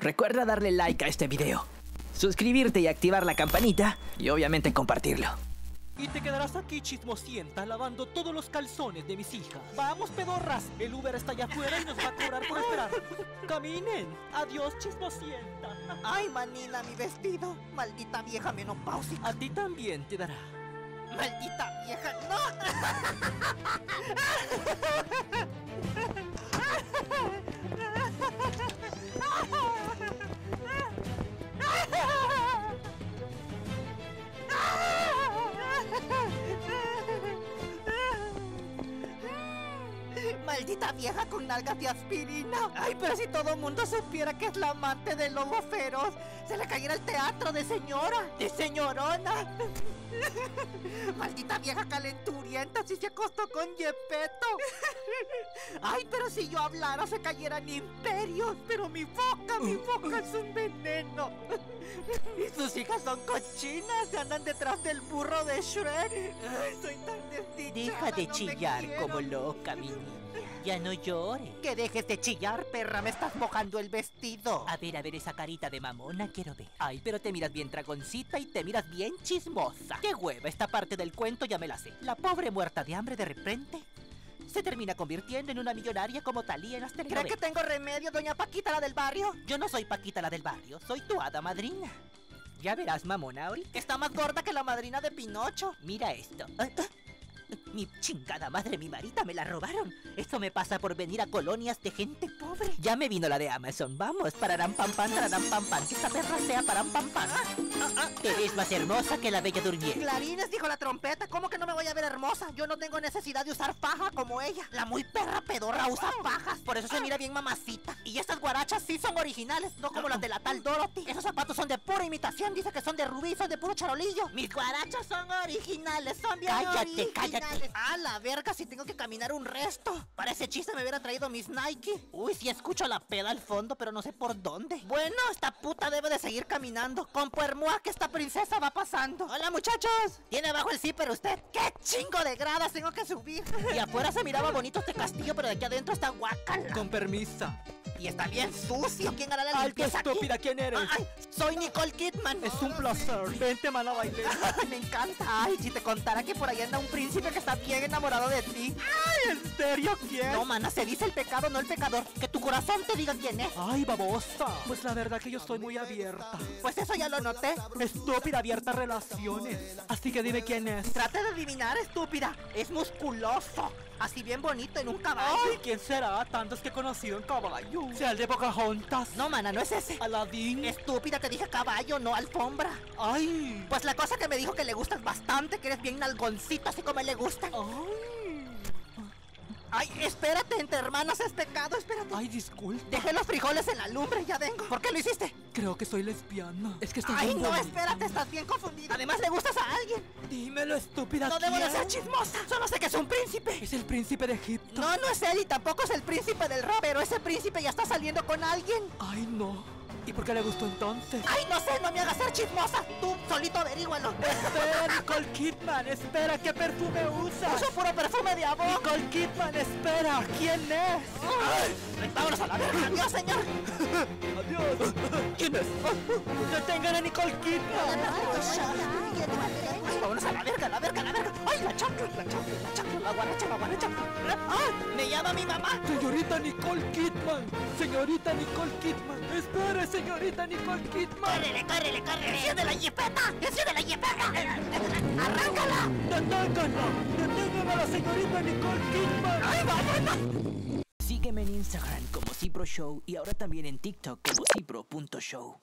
Recuerda darle like a este video, suscribirte y activar la campanita y obviamente compartirlo. Y te quedarás aquí chismosienta lavando todos los calzones de mis hijas. Vamos, pedorras. El Uber está allá afuera y nos va a cobrar por esperar. Caminen. Adiós, chismosienta. Ay, manila, mi vestido. Maldita vieja menopáusica. A ti también te dará. Maldita vieja. ¡No! Maldita vieja con nalgas de aspirina. Ay, pero si todo mundo supiera que es la amante del lobo feroz, se le cayera el teatro de señora, de señorona. Maldita vieja calenturienta si se acostó con Yepeto. Ay, pero si yo hablara se cayeran imperios. Pero mi boca, mi boca es un veneno. Y sus hijas son cochinas, se andan detrás del burro de Shrek. Ay, soy tan desdichada. Deja de no chillar como loca, mi niña. Ya no llores. Que dejes de chillar, perra, me estás mojando el vestido. A ver, a ver esa carita de mamona, quiero ver. Ay, pero te miras bien dragoncita y te miras bien chismosa. ¡Qué hueva! Esta parte del cuento ya me la sé. La pobre muerta de hambre de repente se termina convirtiendo en una millonaria como Talía en las ¿Cree telenovelas. que tengo remedio, doña Paquita, la del barrio? Yo no soy Paquita la del barrio, soy tu hada madrina. Ya verás, mamona, ahorita. Está más gorda que la madrina de Pinocho. Mira esto. Mi chingada madre, mi varita me la robaron. Esto me pasa por venir a colonias de gente pobre. Ya me vino la de Amazon. Vamos, pararán pam pam, tararán pam pam. Que esta perra sea param pam pam. Te ves más hermosa que la bella durmiente. Clarines dijo la trompeta, ¿cómo que no me voy a ver hermosa? Yo no tengo necesidad de usar faja como ella. La muy perra pedorra usa fajas, por eso se mira bien mamacita. Y estas guarachas sí son originales, no como las de la tal Dorothy. Esos zapatos son de pura imitación, dice que son de rubí, son de puro charolillo. Mis guarachas son originales, son bien Cállate, originales. cállate. A la verga, si tengo que caminar un resto. Para ese chiste me hubiera traído mis Nike. Uy, sí escucho la peda al fondo, pero no sé por dónde. Bueno, esta puta debe de seguir caminando. Con puermoa que esta princesa va pasando. Hola, muchachos. ¿Tiene abajo el zipper usted? ¡Qué chingo de gradas tengo que subir! Y afuera se miraba bonito este castillo, pero de aquí adentro está guacala. Con permiso. Y está bien sucio. ¿Quién hará la Alto limpieza aquí? estúpida, ¿quién eres? Ay, soy Nicole Kidman. Es un placer. Vente, baile. Ay, me encanta. Ay, si te contara que por ahí anda un príncipe que está bien enamorado de ti. Ay, ¿en serio quién? No, mana, se dice el pecado, no el pecador. Que tu corazón te diga quién es. Ay, babosa. Pues la verdad que yo estoy muy abierta. Pues eso ya lo noté. Estúpida, abierta a relaciones. Así que dime quién es. Trate de adivinar, estúpida. Es musculoso. Así bien bonito en un caballo. Ay, ¿quién será? Tantos que he conocido en caballo. Sea el de Pocahontas. No, mana, no es ese. Aladín. Estúpida, te dije caballo, no alfombra. Ay. Pues la cosa que me dijo que le gustas bastante, que eres bien nalgoncito, así como él le gusta. Ay. Ay, espérate, entre hermanas es pecado, espérate. Ay, disculpa. Dejé los frijoles en la lumbre, ya vengo. ¿Por qué lo hiciste? Creo que soy lesbiana. Es que estoy Ay, no, espérate, estás bien confundida. Además, le gustas a alguien. Dímelo, estúpida. No debo de ser chismosa. Solo sé que es un príncipe. Es el príncipe de Egipto. No, no es él y tampoco es el príncipe del rap, pero ese príncipe ya está saliendo con alguien. Ay, no. ¿Y por qué le gustó entonces? Ay, no sé, no me hagas ser chismosa. Tú solito averígualo. Espera, Nicole Kidman, espera, ¿qué perfume usas? Uso puro perfume de amor. Nicole Kidman, espera, ¿quién es? Ay, vámonos a la verga. Adiós, señor. ¿Quién es? Detengan a Nicole Kidman. Vámonos a la verga, a la verga, a la verga. Ay, la chancla, la chancla, la chancla, la guaracha, la guaracha. Ay, me llama mi mamá. Señorita Nicole Kidman. Señorita Nicole Kidman. Espere, señorita Nicole Kidman. Córrele, córrele, córrele. Enciende la jipeta. Enciende la jipeta. Arráncala. Deténganla. Deténganla a la señorita Nicole Kidman. Ay, vámonos. Sígueme en Instagram como Show y ahora también en TikTok como Cipro.show.